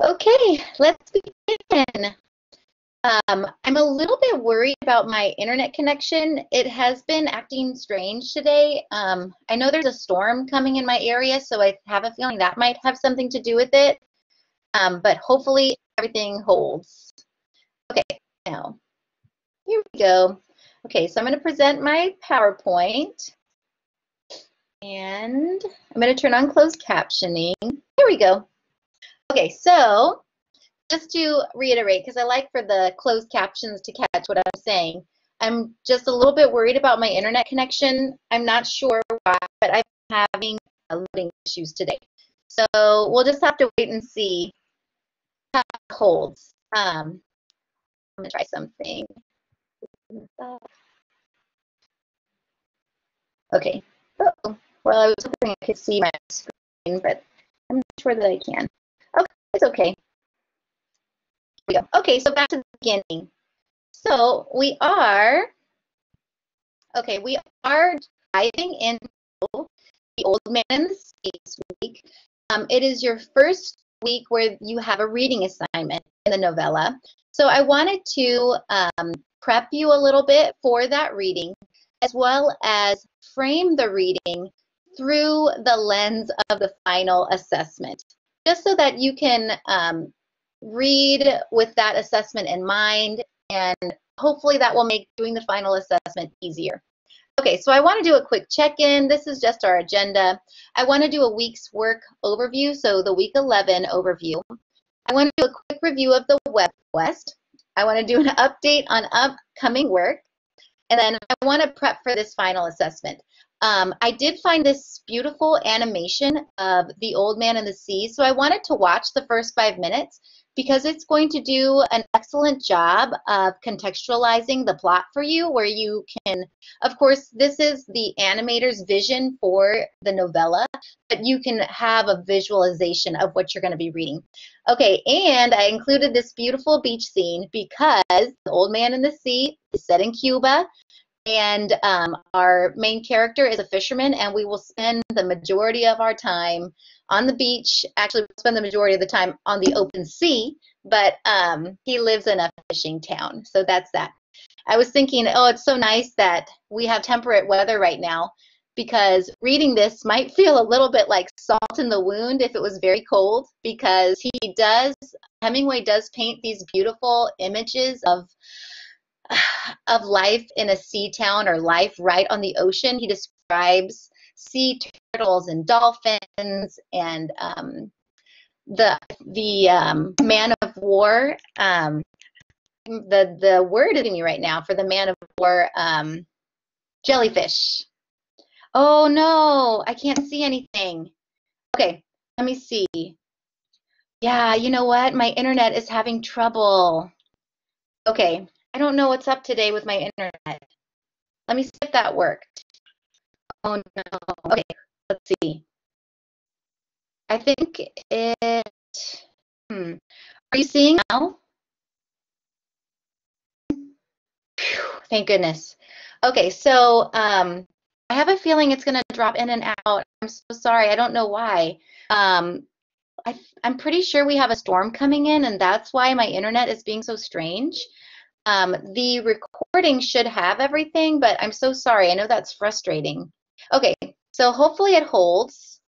Okay, let's begin. Um, I'm a little bit worried about my internet connection. It has been acting strange today. Um, I know there's a storm coming in my area, so I have a feeling that might have something to do with it. Um, but hopefully everything holds. Okay, now, here we go. Okay, so I'm going to present my PowerPoint. And I'm going to turn on closed captioning. Here we go. Okay, so just to reiterate, because I like for the closed captions to catch what I'm saying, I'm just a little bit worried about my internet connection. I'm not sure why, but I'm having loading issues today. So we'll just have to wait and see how it holds. Um, I'm going to try something. Okay. Oh, well, I was hoping I could see my screen, but I'm not sure that I can. It's okay. we go. Okay, so back to the beginning. So we are, okay, we are diving into the Old Man in the week. Um, it is your first week where you have a reading assignment in the novella. So I wanted to um, prep you a little bit for that reading, as well as frame the reading through the lens of the final assessment just so that you can um, read with that assessment in mind and hopefully that will make doing the final assessment easier. Okay, so I want to do a quick check-in. This is just our agenda. I want to do a week's work overview, so the week 11 overview. I want to do a quick review of the web quest. I want to do an update on upcoming work. And then I want to prep for this final assessment. Um, I did find this beautiful animation of the old man in the sea, so I wanted to watch the first five minutes because it's going to do an excellent job of contextualizing the plot for you where you can, of course, this is the animator's vision for the novella, but you can have a visualization of what you're going to be reading. Okay, and I included this beautiful beach scene because The Old Man in the Sea is set in Cuba and um, our main character is a fisherman and we will spend the majority of our time on the beach. Actually we'll spend the majority of the time on the open sea but um, he lives in a fishing town so that's that. I was thinking oh it's so nice that we have temperate weather right now because reading this might feel a little bit like salt in the wound if it was very cold because he does hemingway does paint these beautiful images of of life in a sea town or life right on the ocean. He describes sea turtles and dolphins and um, the the um, man of war. Um, the the word is in me right now for the man of war um, jellyfish. Oh no, I can't see anything. Okay, let me see. Yeah, you know what? My internet is having trouble. Okay, I don't know what's up today with my internet. Let me see if that worked. Oh no. Okay, let's see. I think it. Hmm. Are you seeing now? Thank goodness. Okay, so um, I have a feeling it's going to drop in and out. I'm so sorry. I don't know why. Um, I, I'm pretty sure we have a storm coming in, and that's why my internet is being so strange. Um, the recording should have everything, but I'm so sorry. I know that's frustrating. Okay, so hopefully it holds.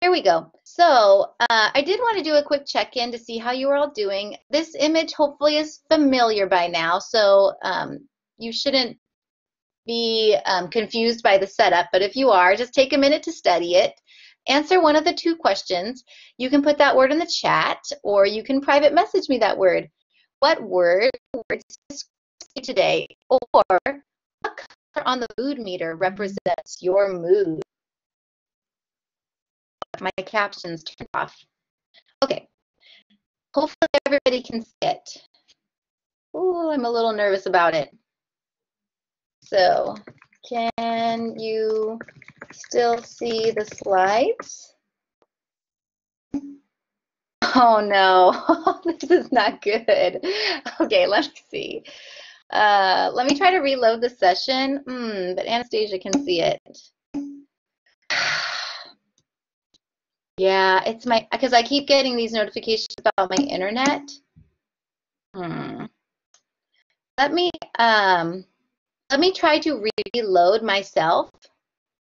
Here we go. So uh, I did want to do a quick check-in to see how you are all doing. This image hopefully is familiar by now, so um, you shouldn't be um, confused by the setup, but if you are, just take a minute to study it. Answer one of the two questions. You can put that word in the chat, or you can private message me that word what word words today or what color on the mood meter represents your mood. My captions turned off. Okay. Hopefully everybody can see it. Oh i'm a little nervous about it. So can you still see the slides Oh no, this is not good. Okay, let me see. Uh, let me try to reload the session. Hmm, but Anastasia can see it. Yeah, it's my, because I keep getting these notifications about my internet. Hmm. Let me, um, let me try to reload myself.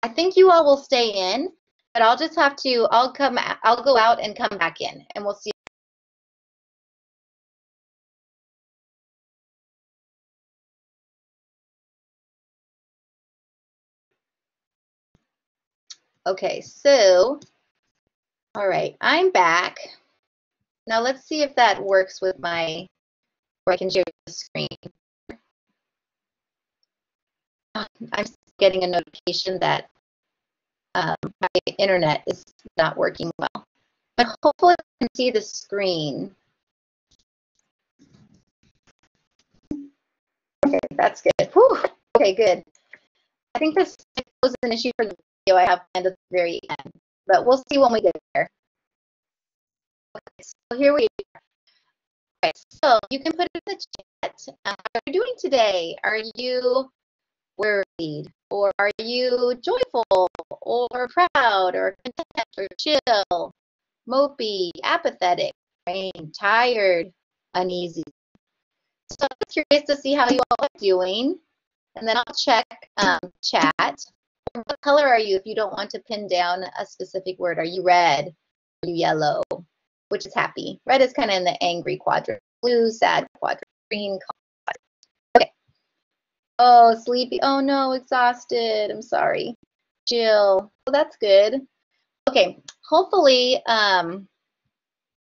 I think you all will stay in, but I'll just have to, I'll come, I'll go out and come back in and we'll see. Okay, so, all right, I'm back. Now let's see if that works with my, where I can share the screen. Ah, I'm getting a notification that um, my internet is not working well. But hopefully I can see the screen. Okay, that's good. Whew. Okay, good. I think this was an issue for the video I have planned at the very end, but we'll see when we get there. Okay, so here we are. Okay, so you can put it in the chat. Uh, how are you doing today? Are you worried? Or are you joyful or proud or content or chill, mopey, apathetic, drained, tired, uneasy? So I'm curious to see how you all are doing. And then I'll check um, chat. What color are you if you don't want to pin down a specific word? Are you red? Are you yellow? Which is happy. Red is kind of in the angry quadrant. Blue, sad quadrant. Green, Oh, sleepy. Oh no, exhausted. I'm sorry. Jill. Oh, that's good. Okay, hopefully, um,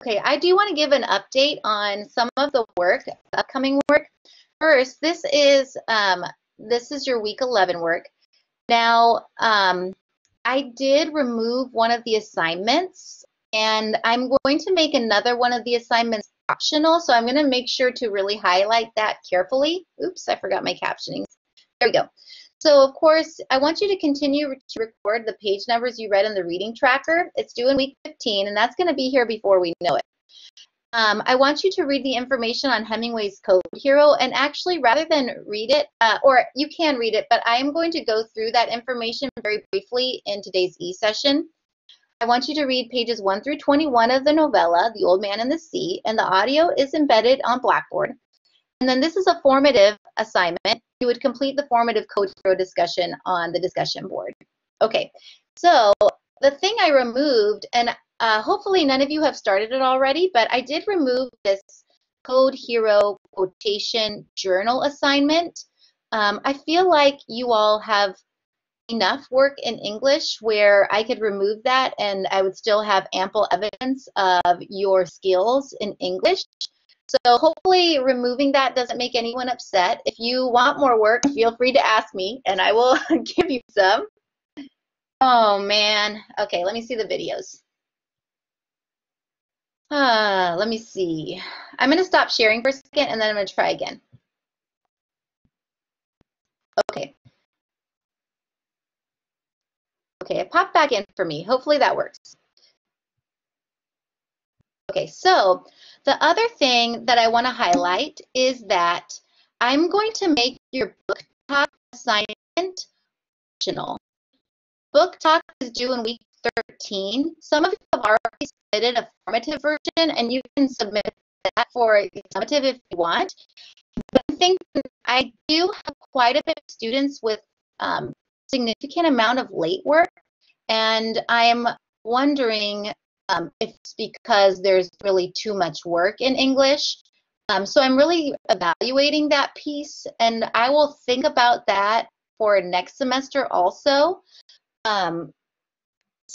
okay, I do want to give an update on some of the work, upcoming work. First, this is um, this is your week 11 work. Now, um, I did remove one of the assignments, and I'm going to make another one of the assignments optional. So I'm going to make sure to really highlight that carefully. Oops, I forgot my captioning. There we go. So of course, I want you to continue to record the page numbers you read in the reading tracker. It's due in week 15, and that's going to be here before we know it. Um, I want you to read the information on Hemingway's Code Hero, and actually, rather than read it, uh, or you can read it, but I am going to go through that information very briefly in today's e-session. I want you to read pages 1 through 21 of the novella, The Old Man and the Sea, and the audio is embedded on Blackboard. And then this is a formative assignment. You would complete the formative Code Hero discussion on the discussion board. Okay, so the thing I removed, and uh, hopefully none of you have started it already, but I did remove this Code Hero quotation journal assignment. Um, I feel like you all have enough work in English where I could remove that and I would still have ample evidence of your skills in English. So hopefully removing that doesn't make anyone upset. If you want more work, feel free to ask me and I will give you some. Oh man. Okay, let me see the videos. Uh, let me see. I'm going to stop sharing for a second and then I'm going to try again. Okay. Okay, it popped back in for me. Hopefully that works. Okay, so the other thing that I want to highlight is that I'm going to make your book talk assignment optional. Book talk is due in week 13. Some of you have already submitted a formative version, and you can submit that for summative if you want. But I think I do have quite a bit of students with um, significant amount of late work, and I'm wondering um, if it's because there's really too much work in English. Um, so I'm really evaluating that piece, and I will think about that for next semester also. Um,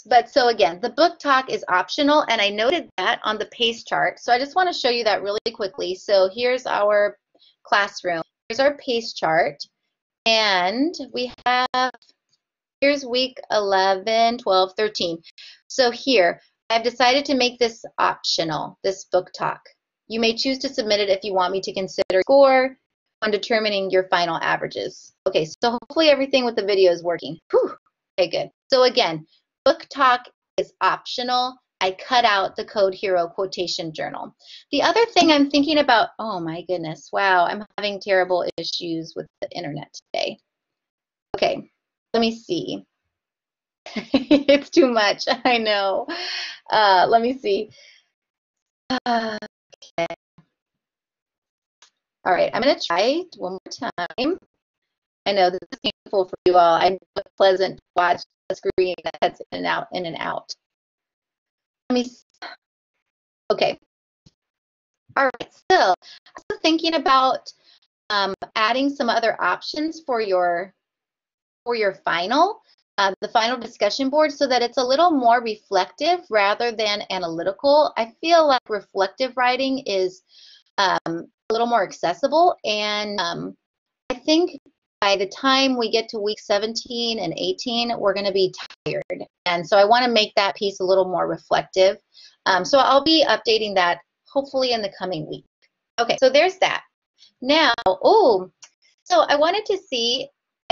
but so again, the book talk is optional, and I noted that on the pace chart. So I just want to show you that really quickly. So here's our classroom. Here's our pace chart, and we have, here's week 11, 12, 13. So here, I've decided to make this optional, this book talk. You may choose to submit it if you want me to consider score on determining your final averages. Okay, so hopefully everything with the video is working. Whew. Okay, good. So again, book talk is optional. I cut out the Code Hero quotation journal. The other thing I'm thinking about, oh my goodness, wow, I'm having terrible issues with the internet today. Okay, let me see. it's too much. I know. Uh, let me see. Okay. All right, I'm going to try one more time. I know this is painful for you all. I know it's pleasant to watch a screen that heads in and out, in and out. Let me, okay. All right, so I was thinking about um, adding some other options for your for your final, uh, the final discussion board, so that it's a little more reflective rather than analytical. I feel like reflective writing is um, a little more accessible, and um, I think by the time we get to week 17 and 18, we're going to be tired. And so I want to make that piece a little more reflective. Um, so I'll be updating that hopefully in the coming week. Okay, so there's that. Now, oh, so I wanted to see,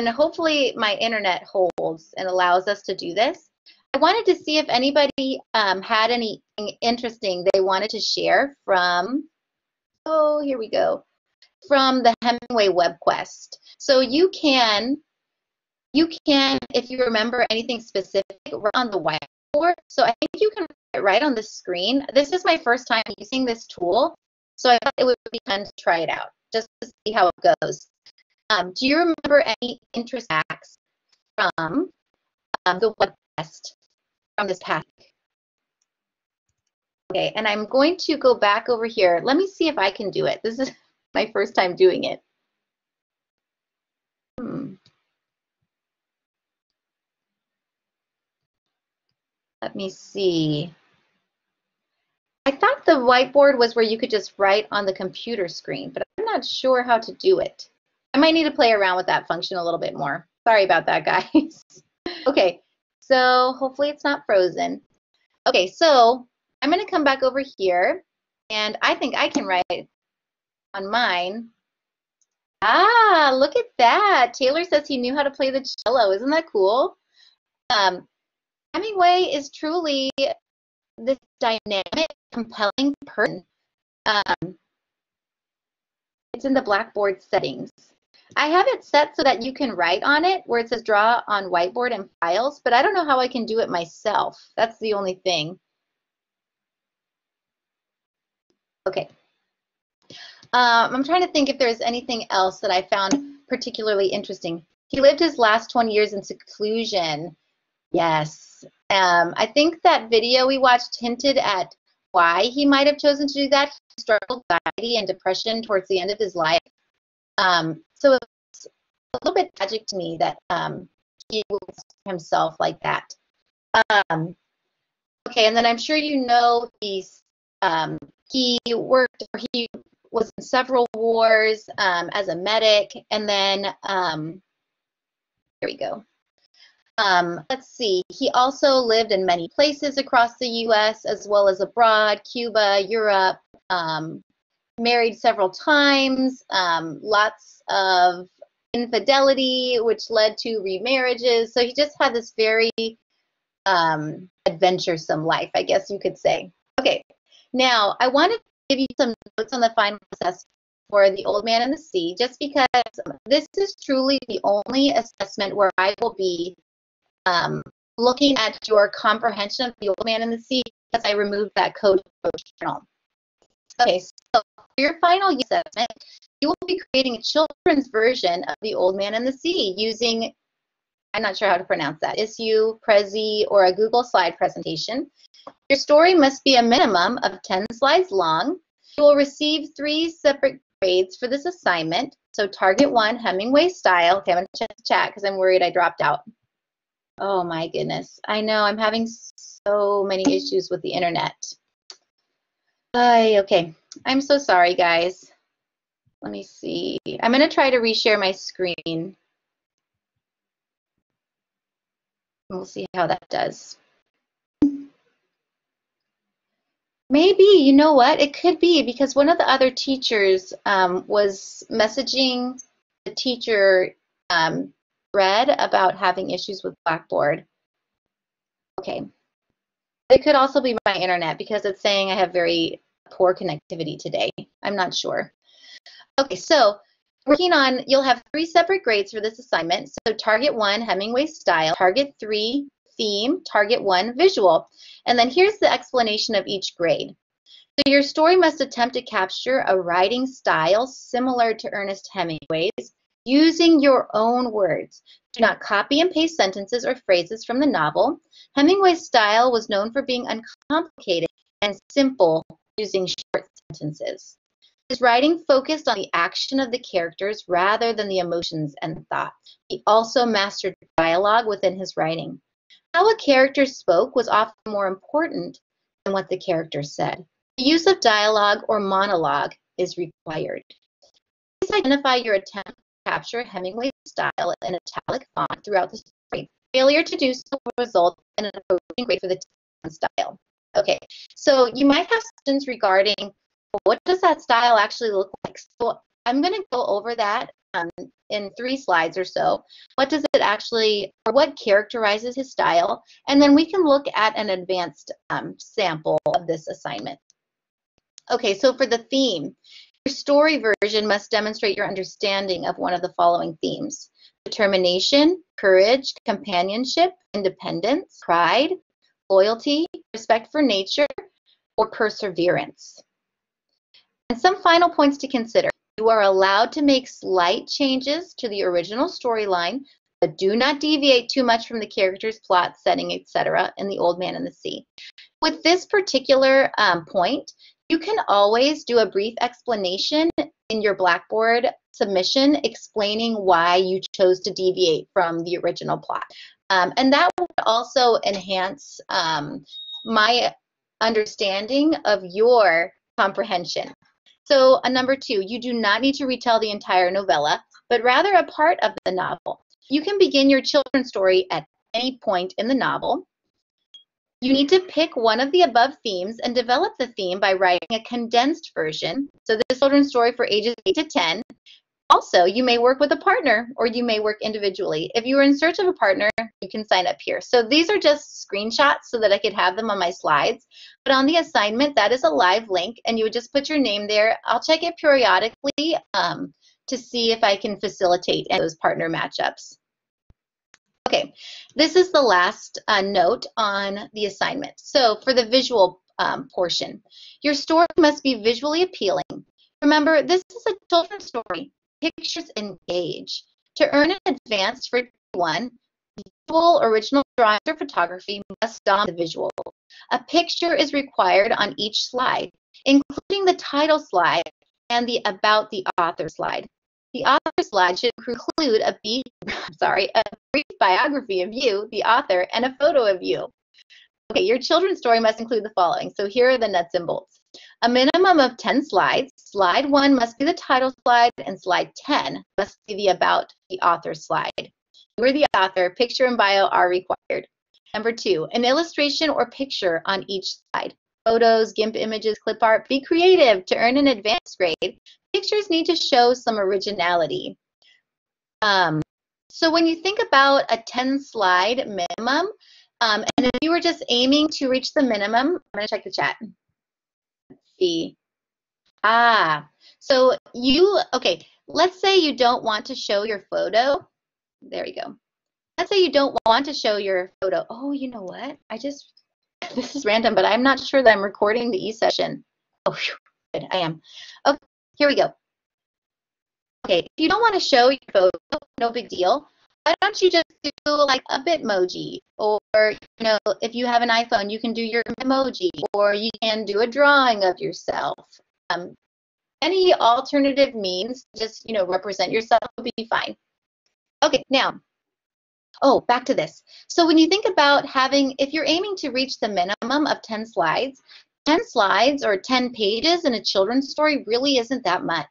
and hopefully my internet holds and allows us to do this. I wanted to see if anybody um, had anything interesting they wanted to share from, oh, here we go, from the Hemingway web quest. So you can, you can, if you remember anything specific, on the whiteboard. So I think you can write right on the screen. This is my first time using this tool, so I thought it would be fun to try it out just to see how it goes. Um, do you remember any interest facts from um, the web quest from this past Okay, and I'm going to go back over here. Let me see if I can do it. This is my first time doing it. Hmm. Let me see. I thought the whiteboard was where you could just write on the computer screen, but I'm not sure how to do it. I might need to play around with that function a little bit more. Sorry about that, guys. okay, so hopefully it's not frozen. Okay, so I'm going to come back over here, and I think I can write on mine. Ah, look at that. Taylor says he knew how to play the cello. Isn't that cool? Um, Hemingway is truly this dynamic, compelling person. Um, it's in the Blackboard settings. I have it set so that you can write on it where it says draw on whiteboard and files, but I don't know how I can do it myself. That's the only thing. Okay. Um, I'm trying to think if there's anything else that I found particularly interesting. He lived his last 20 years in seclusion. Yes. Um, I think that video we watched hinted at why he might have chosen to do that. He struggled with anxiety and depression towards the end of his life. Um, so it's a little bit tragic to me that um, he was himself like that. Um, okay, and then I'm sure you know he's um, he worked or he was in several wars um, as a medic, and then um, here we go. Um, let's see, he also lived in many places across the US as well as abroad, Cuba, Europe, um, married several times, um, lots of infidelity, which led to remarriages. So he just had this very um, adventuresome life, I guess you could say. Okay, now I wanted to give you some notes on the final assessment for The Old Man and the Sea, just because this is truly the only assessment where I will be um, looking at your comprehension of the old man in the sea because I removed that code journal. Okay, so for your final assessment, you will be creating a children's version of the old man and the sea using, I'm not sure how to pronounce that, Issuu, Prezi, or a Google slide presentation. Your story must be a minimum of 10 slides long. You will receive three separate grades for this assignment. So target one, Hemingway style. Okay, I'm to check the chat because I'm worried I dropped out. Oh my goodness. I know I'm having so many issues with the internet. Uh, okay. I'm so sorry, guys. Let me see. I'm going to try to reshare my screen. We'll see how that does. Maybe, you know what? It could be because one of the other teachers um, was messaging the teacher um, read about having issues with Blackboard. Okay. It could also be my internet because it's saying I have very poor connectivity today. I'm not sure. Okay, so working on, you'll have three separate grades for this assignment. So target one, Hemingway style, target three, theme, target one, visual. And then here's the explanation of each grade. So your story must attempt to capture a writing style similar to Ernest Hemingway's using your own words. Do not copy and paste sentences or phrases from the novel. Hemingway's style was known for being uncomplicated and simple using short sentences. His writing focused on the action of the characters rather than the emotions and thoughts. He also mastered dialogue within his writing. How a character spoke was often more important than what the character said. The use of dialogue or monologue is required. Please identify your attempt capture Hemingway's style in italic font throughout the story. Failure to do so will result in an approaching grade for the style. Okay, so you might have questions regarding what does that style actually look like? So I'm going to go over that um, in three slides or so. What does it actually, or what characterizes his style? And then we can look at an advanced um, sample of this assignment. Okay, so for the theme, story version must demonstrate your understanding of one of the following themes. Determination, courage, companionship, independence, pride, loyalty, respect for nature, or perseverance. And some final points to consider. You are allowed to make slight changes to the original storyline, but do not deviate too much from the character's plot, setting, etc. in The Old Man and the Sea. With this particular um, point, you can always do a brief explanation in your Blackboard submission explaining why you chose to deviate from the original plot. Um, and that would also enhance um, my understanding of your comprehension. So, a number two, you do not need to retell the entire novella, but rather a part of the novel. You can begin your children's story at any point in the novel. You need to pick one of the above themes and develop the theme by writing a condensed version. So, this children's story for ages 8 to 10 also, you may work with a partner or you may work individually. If you are in search of a partner, you can sign up here. So these are just screenshots so that I could have them on my slides. But on the assignment, that is a live link and you would just put your name there. I'll check it periodically um, to see if I can facilitate those partner matchups. Okay, this is the last uh, note on the assignment. So for the visual um, portion, your story must be visually appealing. Remember, this is a children's story pictures engage. To earn an advanced for one, visual original drawings or photography must dominate the visual. A picture is required on each slide, including the title slide and the about the author slide. The author slide should include a, brief, sorry, a brief biography of you, the author, and a photo of you. Okay, your children's story must include the following. So here are the nuts and bolts. A minimum of 10 slides. Slide 1 must be the title slide, and slide 10 must be the about the author slide. You are the author, picture and bio are required. Number 2, an illustration or picture on each slide. Photos, GIMP images, clip art. Be creative to earn an advanced grade. Pictures need to show some originality. Um, so when you think about a 10 slide minimum, um, and if you were just aiming to reach the minimum, I'm going to check the chat. Let's see. Ah, so you, okay, let's say you don't want to show your photo. There you go. Let's say you don't want to show your photo. Oh, you know what? I just, this is random, but I'm not sure that I'm recording the e-session. Oh, good, I am. Okay, here we go. Okay, if you don't want to show your photo, no big deal why don't you just do like a Bitmoji? Or, you know, if you have an iPhone, you can do your emoji, or you can do a drawing of yourself. Um, any alternative means, just, you know, represent yourself will be fine. Okay, now, oh, back to this. So when you think about having, if you're aiming to reach the minimum of 10 slides, 10 slides or 10 pages in a children's story really isn't that much.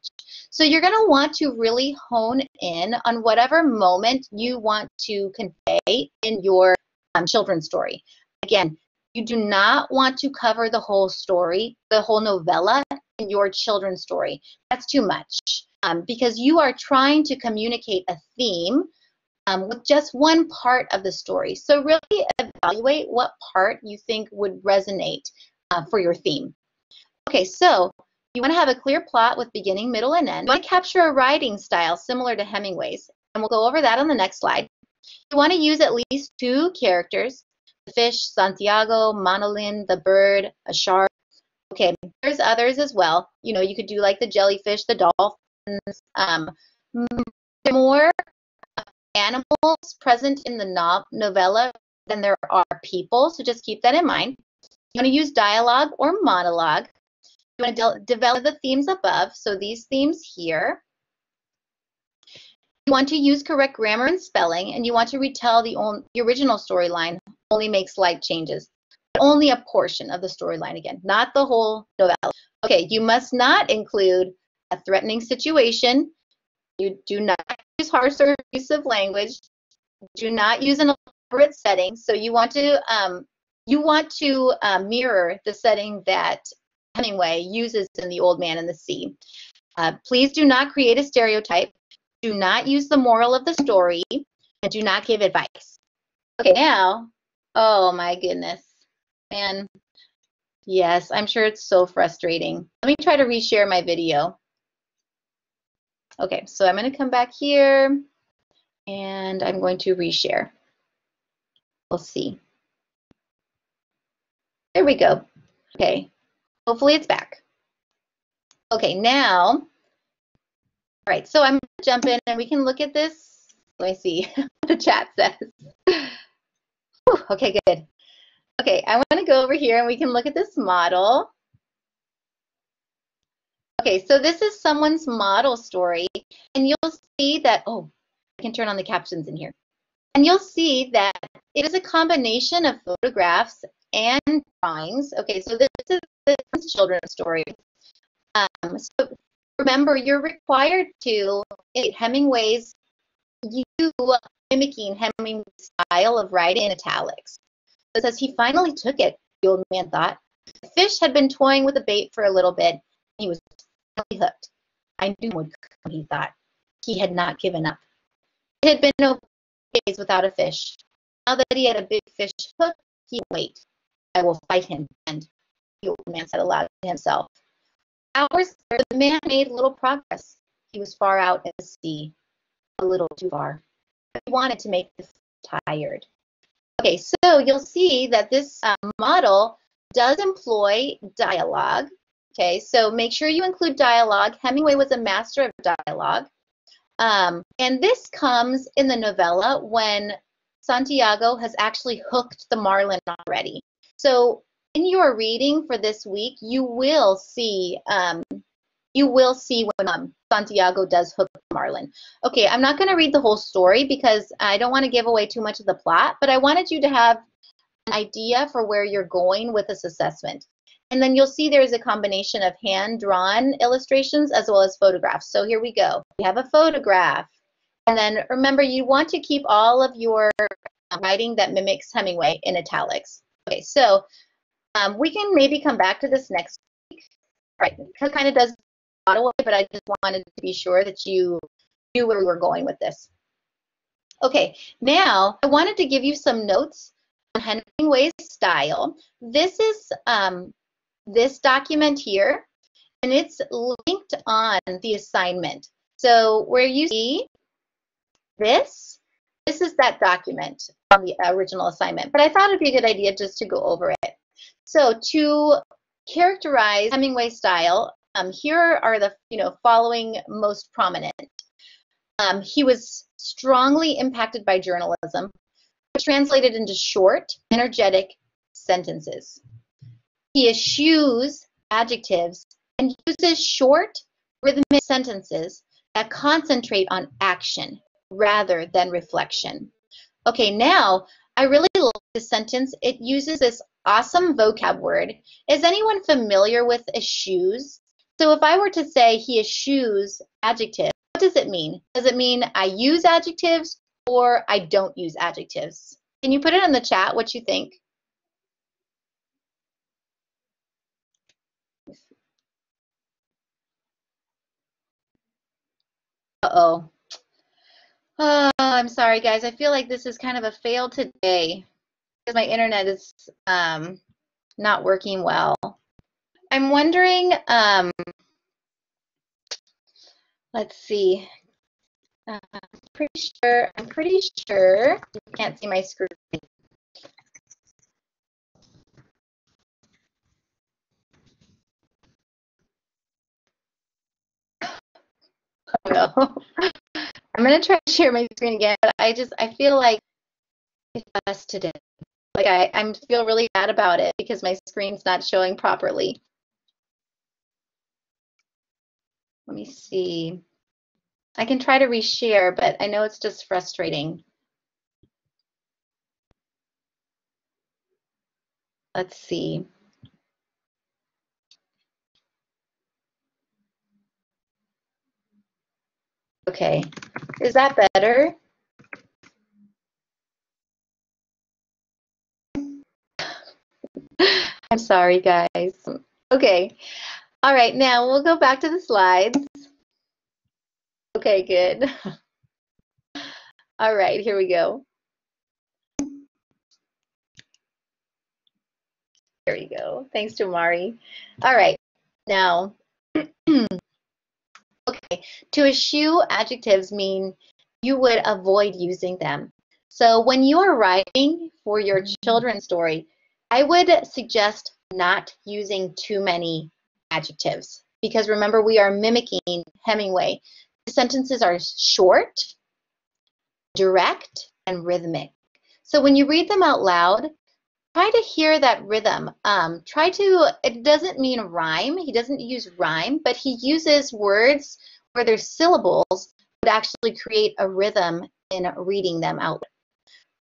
So you're going to want to really hone in on whatever moment you want to convey in your um, children's story. Again, you do not want to cover the whole story, the whole novella in your children's story. That's too much um, because you are trying to communicate a theme um, with just one part of the story. So really evaluate what part you think would resonate uh, for your theme. Okay, so you want to have a clear plot with beginning, middle, and end. You want to capture a writing style similar to Hemingway's, and we'll go over that on the next slide. You want to use at least two characters. The fish, Santiago, Manolin, the bird, a shark. Okay, there's others as well. You know, you could do like the jellyfish, the dolphins. Um, more animals present in the no novella than there are people, so just keep that in mind. You want to use dialogue or monologue. You want to de develop the themes above, so these themes here. You want to use correct grammar and spelling, and you want to retell the, the original storyline, only make slight changes. Only a portion of the storyline again, not the whole novella. Okay, you must not include a threatening situation. You do not use harsh or abusive language. Do not use an elaborate setting. So you want to um, you want to uh, mirror the setting that Hemingway uses in The Old Man and the Sea. Uh, please do not create a stereotype do not use the moral of the story, and do not give advice. Okay, now, oh my goodness. Man, yes, I'm sure it's so frustrating. Let me try to reshare my video. Okay, so I'm going to come back here, and I'm going to reshare. We'll see. There we go. Okay, hopefully it's back. Okay, now all right, so I'm to jump in and we can look at this. Let me see what the chat says. Whew, okay, good. Okay, I want to go over here and we can look at this model. Okay, so this is someone's model story, and you'll see that, oh, I can turn on the captions in here. And you'll see that it is a combination of photographs and drawings. Okay, so this is the children's story. Um, so remember, you're required to Hemingway's you mimicking Hemingway's style of writing in italics. It says he finally took it, the old man thought. The fish had been toying with the bait for a little bit. He was finally hooked. I knew would come, he thought. He had not given up. It had been no days without a fish. Now that he had a big fish hook, he wait. I will fight him, and the old man said aloud to himself. Hours later, the man made little progress. He was far out at sea, a little too far. He wanted to make the tired. Okay, so you'll see that this uh, model does employ dialogue. Okay, so make sure you include dialogue. Hemingway was a master of dialogue. Um, and this comes in the novella when Santiago has actually hooked the marlin already. So in your reading for this week, you will see um, you will see when um, Santiago does hook Marlin. Okay, I'm not going to read the whole story because I don't want to give away too much of the plot, but I wanted you to have an idea for where you're going with this assessment. And then you'll see there's a combination of hand-drawn illustrations as well as photographs. So here we go. We have a photograph. And then remember, you want to keep all of your writing that mimics Hemingway in italics. Okay, so um, we can maybe come back to this next week. Right, it kind of does a away, but I just wanted to be sure that you knew where we were going with this. Okay, now I wanted to give you some notes on Hemingway's style. This is um, this document here, and it's linked on the assignment. So where you see this, this is that document on the original assignment. But I thought it'd be a good idea just to go over it. So to characterize Hemingway's style, um, here are the you know following most prominent. Um, he was strongly impacted by journalism, translated into short, energetic sentences. He eschews adjectives and uses short, rhythmic sentences that concentrate on action rather than reflection. Okay, now I really like this sentence. It uses this awesome vocab word. Is anyone familiar with eschews? So if I were to say he eschews adjectives, what does it mean? Does it mean I use adjectives or I don't use adjectives? Can you put it in the chat what you think? Uh-oh. Oh, I'm sorry, guys. I feel like this is kind of a fail today because my internet is um, not working well. I'm wondering, um, let's see. Uh, pretty sure, I'm pretty sure you can't see my screen. Oh no. I'm gonna try to share my screen again, but I just I feel like it's us today. Like I I feel really bad about it because my screen's not showing properly. Let me see. I can try to reshare, but I know it's just frustrating. Let's see. Okay, is that better? I'm sorry, guys. Okay. All right, now we'll go back to the slides. Okay, good. All right, here we go. There we go. Thanks to Mari. All right, now, to eschew adjectives mean you would avoid using them. So when you are writing for your children's story, I would suggest not using too many adjectives because remember we are mimicking Hemingway. The sentences are short, direct, and rhythmic. So when you read them out loud, try to hear that rhythm. Um, try to, it doesn't mean rhyme. He doesn't use rhyme, but he uses words their syllables would actually create a rhythm in reading them out.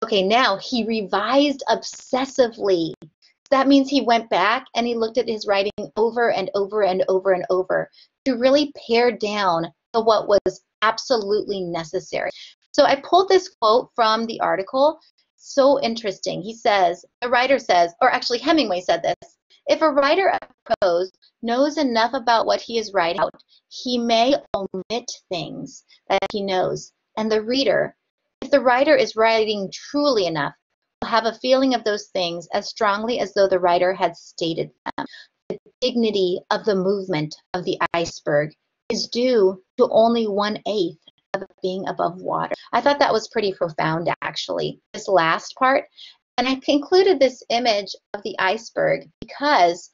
Okay, now he revised obsessively. That means he went back and he looked at his writing over and over and over and over to really pare down to what was absolutely necessary. So I pulled this quote from the article. So interesting. He says, the writer says, or actually Hemingway said this, if a writer of prose knows enough about what he is writing out, he may omit things that he knows. And the reader, if the writer is writing truly enough, will have a feeling of those things as strongly as though the writer had stated them. The dignity of the movement of the iceberg is due to only one eighth of being above water. I thought that was pretty profound, actually, this last part. And I included this image of the iceberg because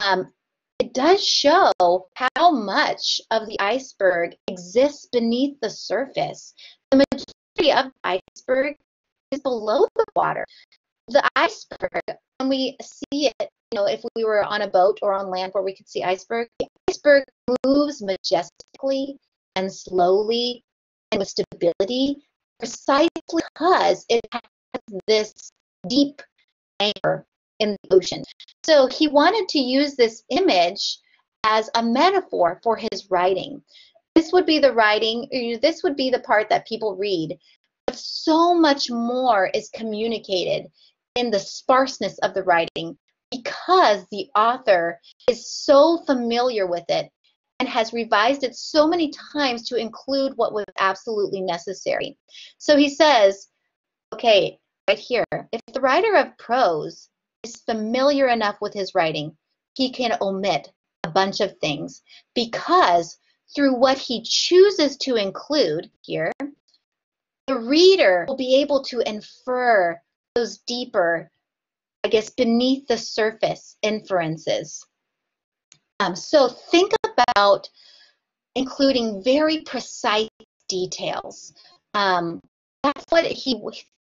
um, it does show how much of the iceberg exists beneath the surface. The majority of the iceberg is below the water. The iceberg, when we see it, you know, if we were on a boat or on land where we could see iceberg, the iceberg moves majestically and slowly and with stability precisely because it has this deep anchor in the ocean. So he wanted to use this image as a metaphor for his writing. This would be the writing, this would be the part that people read. But so much more is communicated in the sparseness of the writing because the author is so familiar with it and has revised it so many times to include what was absolutely necessary. So he says, okay, right here, if the writer of prose is familiar enough with his writing, he can omit a bunch of things because through what he chooses to include here, the reader will be able to infer those deeper I guess, beneath the surface inferences. Um, so think about including very precise details. Um, that's what he,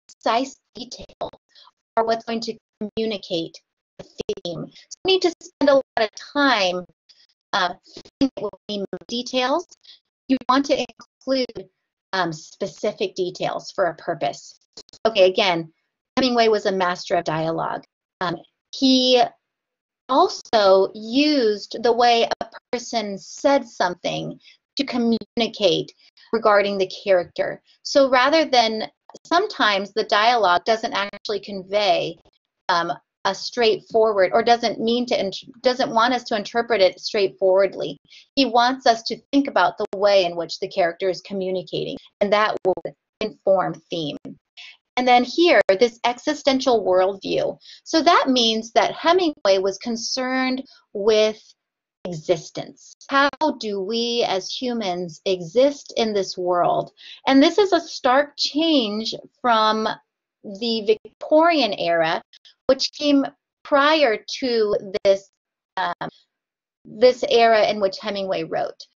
precise details are what's going to communicate the theme. So you need to spend a lot of time uh, details. You want to include um, specific details for a purpose. Okay, again, Hemingway was a master of dialogue. Um, he also used the way a person said something to communicate regarding the character. So rather than sometimes the dialogue doesn't actually convey um, a straightforward or doesn't mean to doesn't want us to interpret it straightforwardly. He wants us to think about the way in which the character is communicating, and that will inform theme. And then here, this existential worldview. So that means that Hemingway was concerned with existence. How do we as humans exist in this world? And this is a stark change from the Victorian era, which came prior to this um, this era in which Hemingway wrote.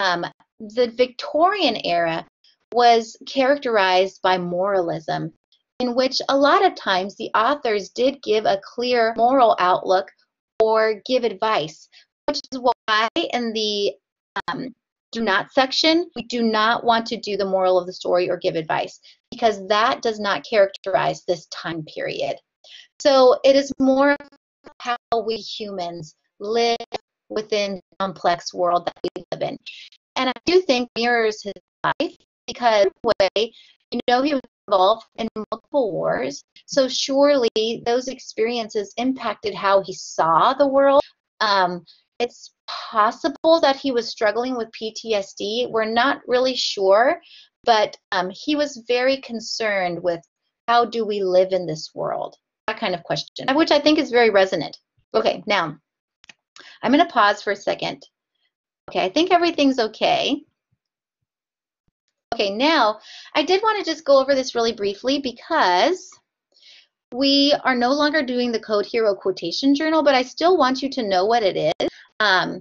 Um, the Victorian era was characterized by moralism, in which a lot of times the authors did give a clear moral outlook or give advice, which is why in the um, do not section, we do not want to do the moral of the story or give advice because that does not characterize this time period. So it is more how we humans live within the complex world that we live in. And I do think mirrors his life because way, you know he was involved in multiple wars. So surely those experiences impacted how he saw the world. Um, it's possible that he was struggling with PTSD. We're not really sure, but um, he was very concerned with how do we live in this world? That kind of question, which I think is very resonant. Okay, now I'm going to pause for a second. Okay, I think everything's okay. Okay, now I did want to just go over this really briefly because we are no longer doing the Code Hero quotation journal, but I still want you to know what it is. Um,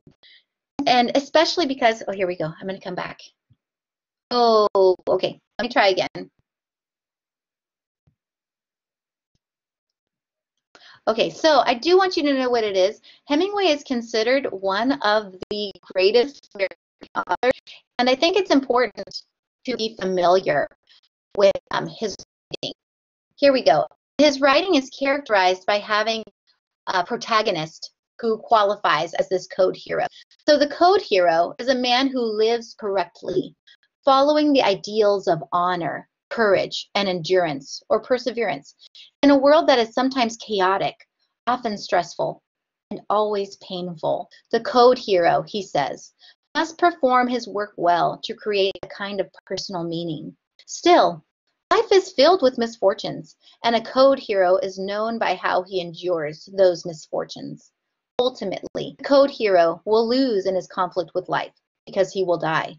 and especially because, oh, here we go. I'm going to come back. Oh, okay. Let me try again. Okay, so I do want you to know what it is. Hemingway is considered one of the greatest authors, and I think it's important to be familiar with um, his writing. Here we go. His writing is characterized by having a protagonist who qualifies as this code hero. So the code hero is a man who lives correctly, following the ideals of honor, courage, and endurance or perseverance in a world that is sometimes chaotic, often stressful, and always painful. The code hero, he says, must perform his work well to create a kind of personal meaning. Still, life is filled with misfortunes, and a code hero is known by how he endures those misfortunes. Ultimately, the code hero will lose in his conflict with life because he will die.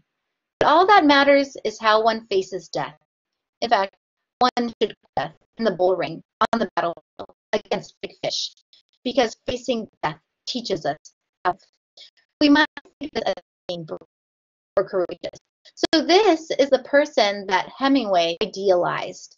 But all that matters is how one faces death. In fact, one should death in the bull ring on the battlefield against big fish, because facing death teaches us how we this as being brave or courageous. So this is the person that Hemingway idealized.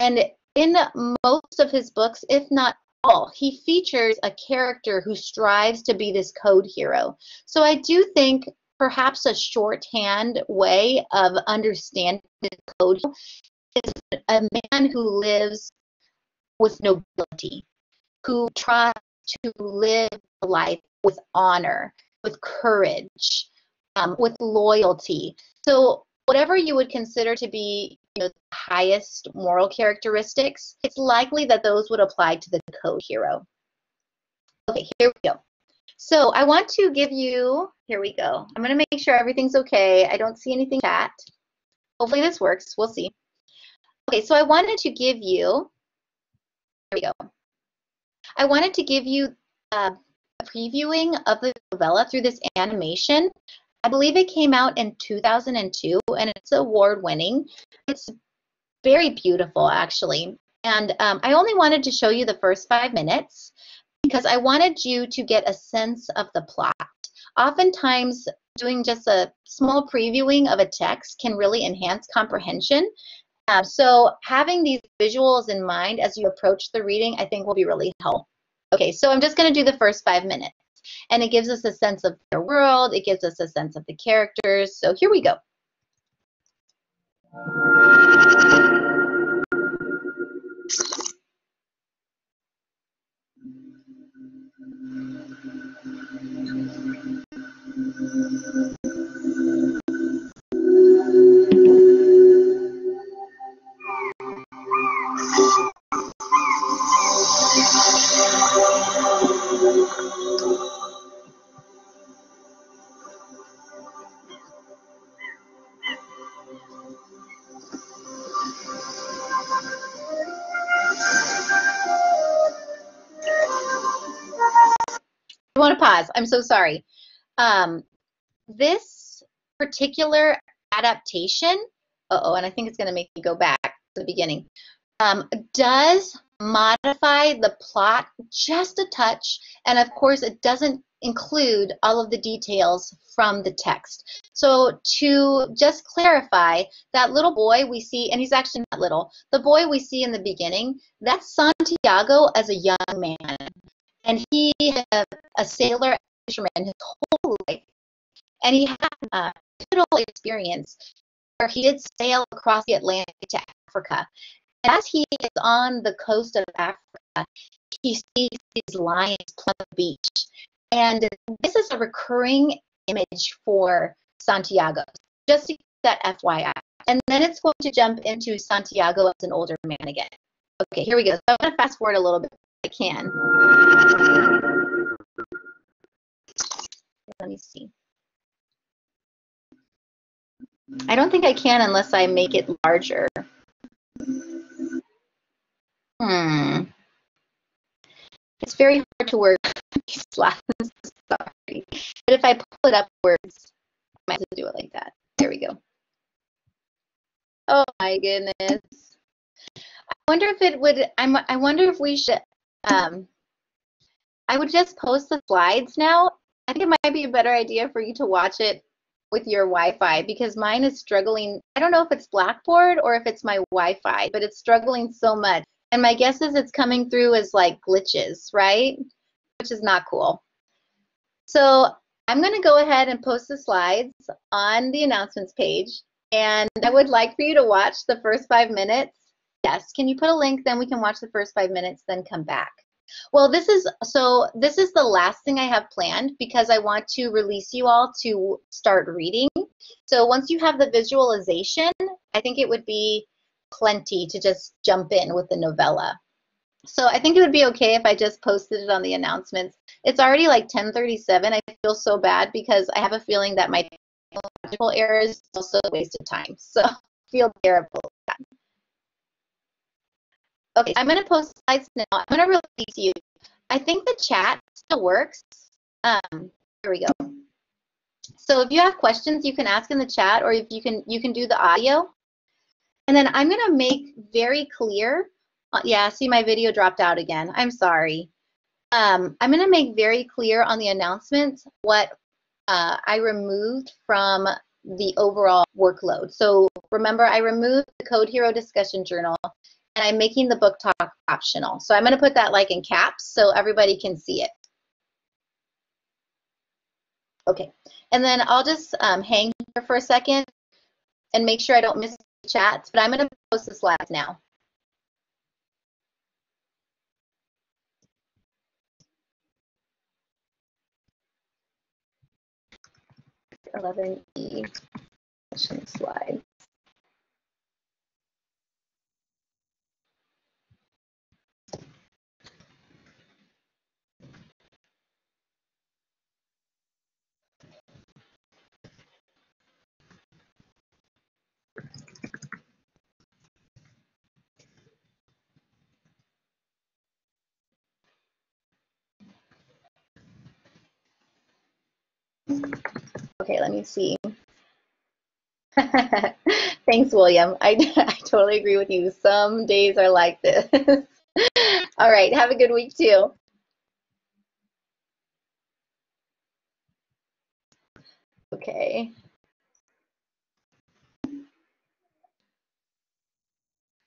And in most of his books, if not all, he features a character who strives to be this code hero. So I do think perhaps a shorthand way of understanding the code is a man who lives with nobility, who tries to live a life with honor, with courage, um, with loyalty. So whatever you would consider to be you know, the highest moral characteristics, it's likely that those would apply to the code hero. Okay, here we go. So I want to give you, here we go. I'm going to make sure everything's okay. I don't see anything chat. Hopefully this works. We'll see. Okay, so I wanted to give you, here we go. I wanted to give you uh, a previewing of the novella through this animation. I believe it came out in 2002 and it's award winning. It's very beautiful, actually. And um, I only wanted to show you the first five minutes because I wanted you to get a sense of the plot. Oftentimes, doing just a small previewing of a text can really enhance comprehension. Uh, so having these visuals in mind as you approach the reading, I think will be really helpful. Okay, so I'm just going to do the first five minutes. And it gives us a sense of their world. It gives us a sense of the characters. So here we go. I'm so sorry. Um, this particular adaptation, uh oh, and I think it's going to make me go back to the beginning, um, does modify the plot just a touch. And of course, it doesn't include all of the details from the text. So to just clarify, that little boy we see, and he's actually not little, the boy we see in the beginning, that's Santiago as a young man. And he had a sailor fisherman his whole life. And he had uh, a pivotal experience where he did sail across the Atlantic to Africa. And as he is on the coast of Africa, he sees these lions on the beach. And this is a recurring image for Santiago, just to that FYI. And then it's going to jump into Santiago as an older man again. Okay, here we go. So I'm going to fast forward a little bit I can. Let me see. I don't think I can unless I make it larger. Hmm. It's very hard to work these. Sorry. But if I pull it upwards, I might have to do it like that. There we go. Oh my goodness. I wonder if it would, I'm, I wonder if we should, um, I would just post the slides now. I think it might be a better idea for you to watch it with your Wi-Fi because mine is struggling. I don't know if it's Blackboard or if it's my Wi-Fi, but it's struggling so much. And my guess is it's coming through as like glitches, right? Which is not cool. So I'm going to go ahead and post the slides on the announcements page. And I would like for you to watch the first five minutes. Yes, can you put a link? Then we can watch the first five minutes, then come back. Well, this is so this is the last thing I have planned because I want to release you all to start reading. So once you have the visualization, I think it would be plenty to just jump in with the novella. So I think it would be okay if I just posted it on the announcements. It's already like 1037. I feel so bad because I have a feeling that my technological errors also a waste of time. So feel terrible. Okay, I'm going to post slides now. I'm going to release you. I think the chat still works. Um, here we go. So if you have questions, you can ask in the chat, or if you can, you can do the audio. And then I'm going to make very clear. Uh, yeah, see my video dropped out again. I'm sorry. Um, I'm going to make very clear on the announcements what uh, I removed from the overall workload. So remember, I removed the Code Hero discussion journal and I'm making the book talk optional. So I'm going to put that like in caps so everybody can see it. Okay, and then I'll just um, hang here for a second and make sure I don't miss chats, but I'm going to post the slides now. Eleven E slide. Okay, let me see. Thanks, William. I, I totally agree with you. Some days are like this. All right, have a good week too. Okay.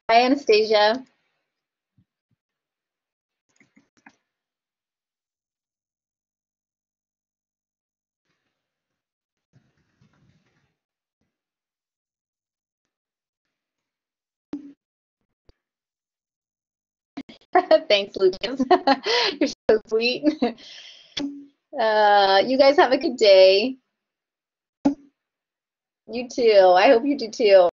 Hi, Anastasia. Thanks, Lucas. You're so sweet. Uh, you guys have a good day. You too. I hope you do too.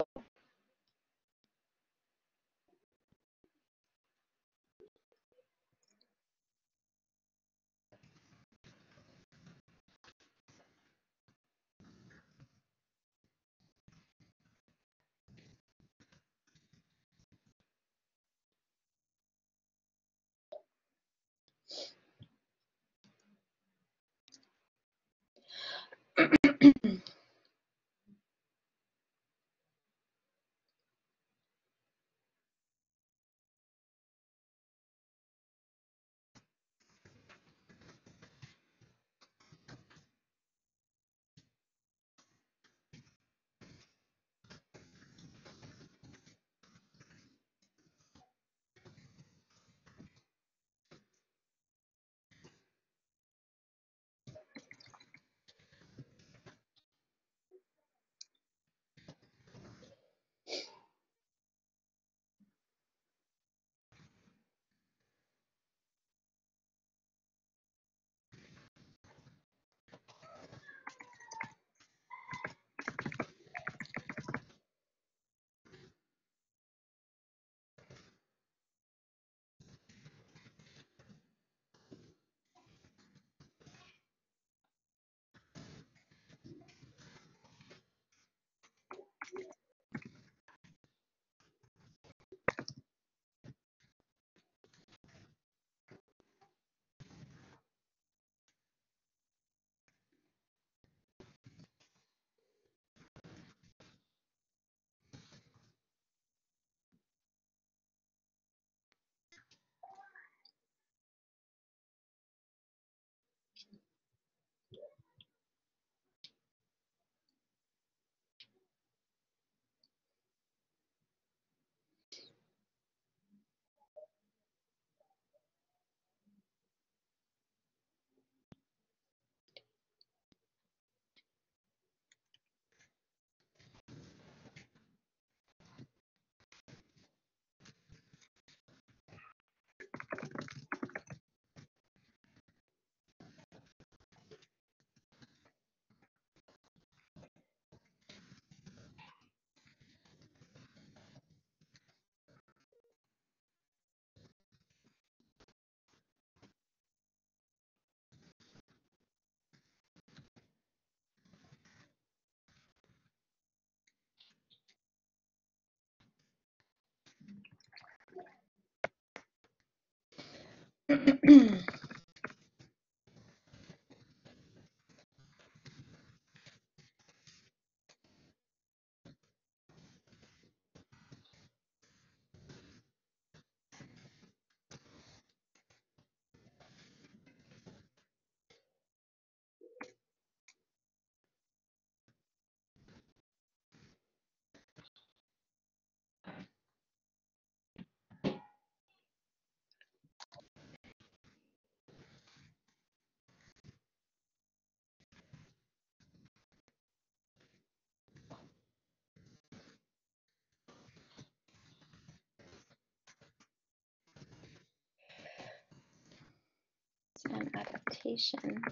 And adaptation.